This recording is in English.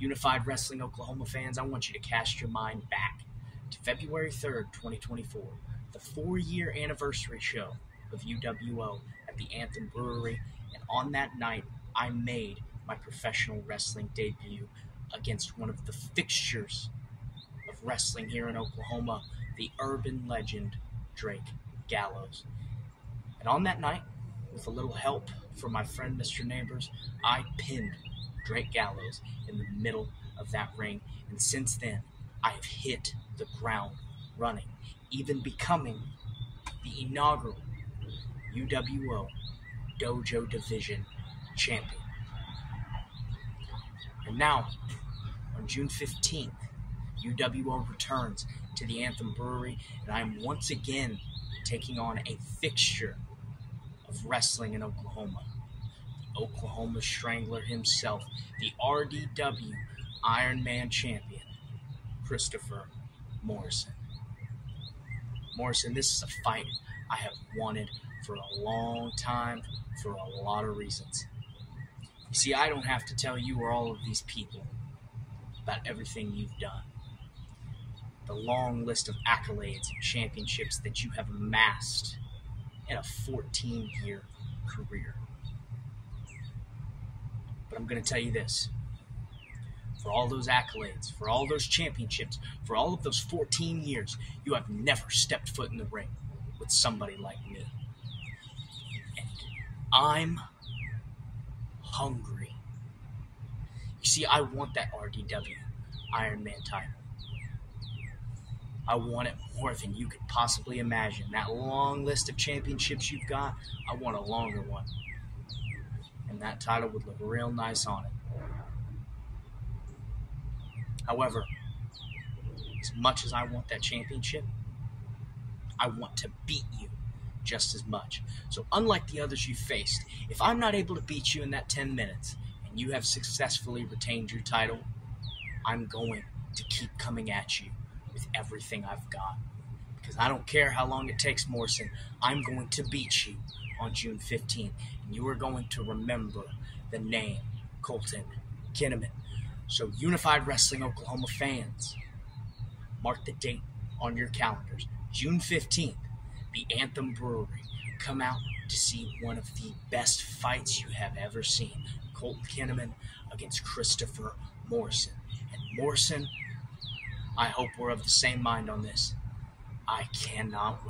Unified Wrestling Oklahoma fans, I want you to cast your mind back to February 3rd, 2024, the four year anniversary show of UWO at the Anthem Brewery. And on that night, I made my professional wrestling debut against one of the fixtures of wrestling here in Oklahoma, the urban legend Drake Gallows. And on that night, with a little help from my friend Mr. Neighbors, I pinned Drake Gallows in the middle of that ring. And since then, I have hit the ground running, even becoming the inaugural UWO Dojo Division champion. And now, on June 15th, UWO returns to the Anthem Brewery, and I am once again taking on a fixture of wrestling in Oklahoma. Oklahoma Strangler himself, the RDW Iron Man champion, Christopher Morrison. Morrison, this is a fight I have wanted for a long time for a lot of reasons. You see, I don't have to tell you or all of these people about everything you've done. The long list of accolades and championships that you have amassed in a 14 year career. I'm going to tell you this for all those accolades, for all those championships, for all of those 14 years, you have never stepped foot in the ring with somebody like me. And I'm hungry. You see, I want that RDW Iron Man title. I want it more than you could possibly imagine. That long list of championships you've got, I want a longer one. And that title would look real nice on it. However, as much as I want that championship, I want to beat you just as much. So, unlike the others you faced, if I'm not able to beat you in that 10 minutes and you have successfully retained your title, I'm going to keep coming at you with everything I've got. Because I don't care how long it takes, Morrison, I'm going to beat you on June 15th. And you are going to remember the name Colton Kinnamon. So, Unified Wrestling Oklahoma fans, mark the date on your calendars. June 15th, the Anthem Brewery. Come out to see one of the best fights you have ever seen. Colton Kinnamon against Christopher Morrison. And Morrison, I hope we're of the same mind on this. I cannot wait.